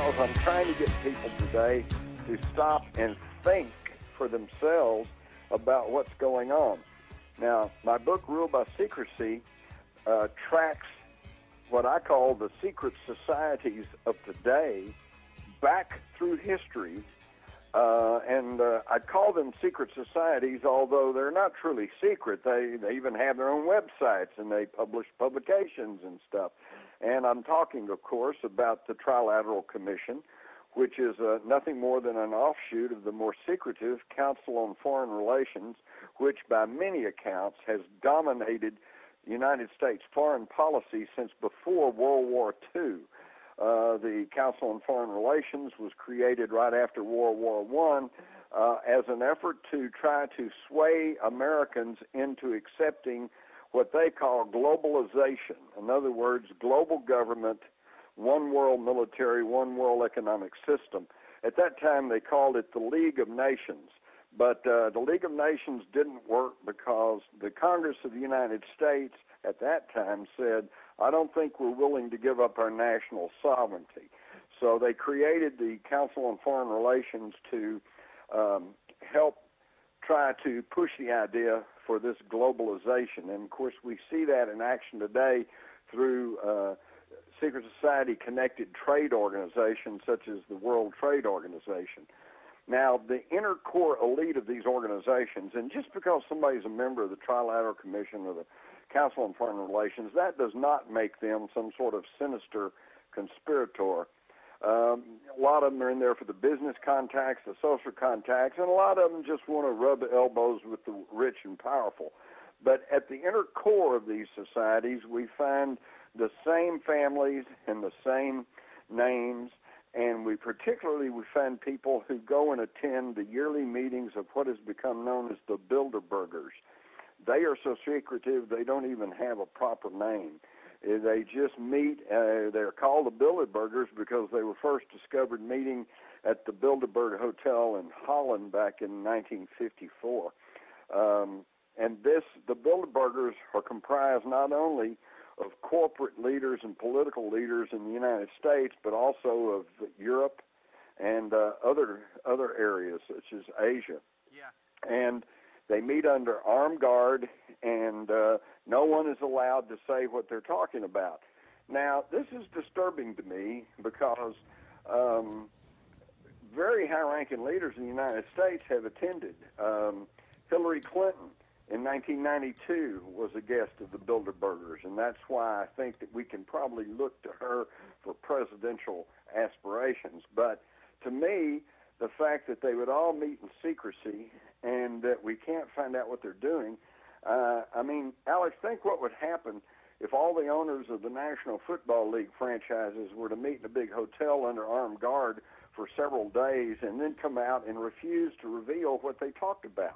because I'm trying to get people today to stop and think for themselves about what's going on. Now, my book, Rule by Secrecy, uh, tracks what I call the secret societies of today back through history. Uh, and uh, I call them secret societies, although they're not truly secret. They, they even have their own websites and they publish publications and stuff. And I'm talking, of course, about the Trilateral Commission, which is uh, nothing more than an offshoot of the more secretive Council on Foreign Relations, which by many accounts has dominated United States foreign policy since before World War II. Uh, the Council on Foreign Relations was created right after World War One uh, as an effort to try to sway Americans into accepting what they call globalization. In other words, global government, one world military, one world economic system. At that time, they called it the League of Nations. But uh, the League of Nations didn't work because the Congress of the United States at that time said, I don't think we're willing to give up our national sovereignty. So they created the Council on Foreign Relations to um, help try to push the idea for this globalization. And of course, we see that in action today through uh, secret society connected trade organizations such as the World Trade Organization. Now, the inner core elite of these organizations, and just because somebody's a member of the Trilateral Commission or the Council on Foreign Relations, that does not make them some sort of sinister conspirator. Um, a lot of them are in there for the business contacts, the social contacts, and a lot of them just want to rub elbows with the rich and powerful. But at the inner core of these societies, we find the same families and the same names, and we particularly we find people who go and attend the yearly meetings of what has become known as the Bilderbergers. They are so secretive they don't even have a proper name. They just meet. Uh, they're called the Bilderbergers because they were first discovered meeting at the Bilderberg Hotel in Holland back in 1954. Um, and this, the Bilderbergers are comprised not only of corporate leaders and political leaders in the United States, but also of Europe and uh, other other areas such as Asia. Yeah. And they meet under armed guard, and uh, no one is allowed to say what they're talking about. Now, this is disturbing to me because um, very high-ranking leaders in the United States have attended. Um, Hillary Clinton in 1992 was a guest of the Bilderbergers, and that's why I think that we can probably look to her for presidential aspirations. But to me, the fact that they would all meet in secrecy and that we can't find out what they're doing. Uh, I mean, Alex, think what would happen if all the owners of the National Football League franchises were to meet in a big hotel under armed guard for several days and then come out and refuse to reveal what they talked about.